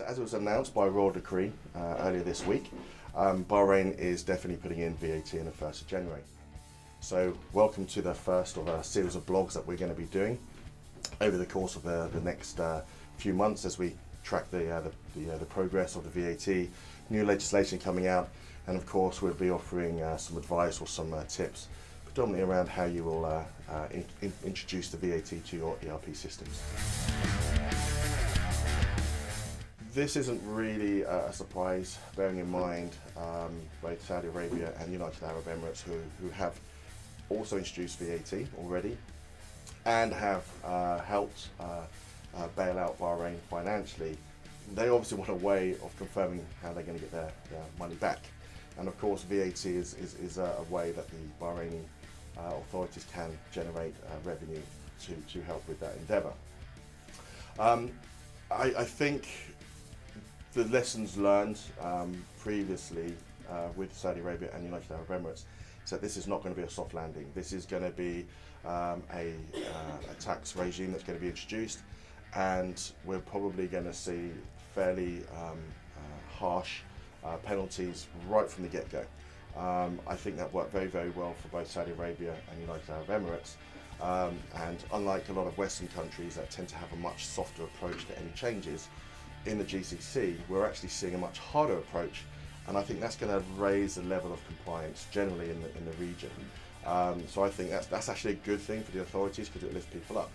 as it was announced by royal decree uh, earlier this week, um, Bahrain is definitely putting in VAT on the 1st of January. So welcome to the first of a series of blogs that we're going to be doing over the course of the, the next uh, few months as we track the, uh, the, the, uh, the, progress of the VAT, new legislation coming out, and of course we'll be offering uh, some advice or some uh, tips predominantly around how you will in introduce the VAT to your ERP systems this isn't really a surprise, bearing in mind um, both Saudi Arabia and United Arab Emirates, who, who have also introduced VAT already and have uh, helped uh, uh, bail out Bahrain financially. They obviously want a way of confirming how they're going to get their, their money back. And of course, VAT is, is, is a, way that the Bahraini uh, authorities can generate uh, revenue to, to help with that endeavour. Um, I, I think the lessons learned um, previously uh, with Saudi Arabia and United Arab Emirates is that this is not going to be a soft landing. This is going to be um, a, uh, a, tax regime that's going to be introduced, and we're probably going to see fairly um, uh, harsh uh, penalties right from the get-go. Um, I think that worked very, very well for both Saudi Arabia and United Arab Emirates. Um, and unlike a lot of Western countries that tend to have a much softer approach to any changes, in the GCC, we're actually seeing a much harder approach, and I think that's going to raise the level of compliance generally in the, in the region. Um, so I think that's, that's actually a good thing for the authorities because it lifts people up.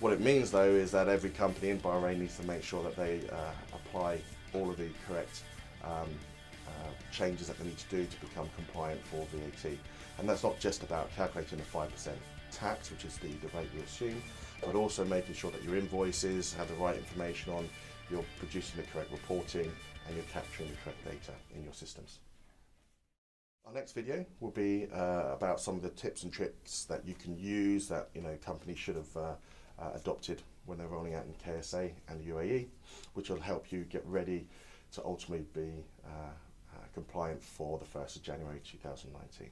What it means though is that every company in Bahrain needs to make sure that they uh, apply all of the correct um, uh, changes that they need to do to become compliant for VAT. And that's not just about calculating the 5% tax, which is the, the rate we assume, but also making sure that your invoices have the right information on you're producing the correct reporting and you're capturing the correct data in your systems. Our next video will be uh, about some of the tips and tricks that you can use that you know companies should have uh, uh, adopted when they're rolling out in KSA and UAE, which will help you get ready to ultimately be uh, uh, compliant for the 1st of January 2019.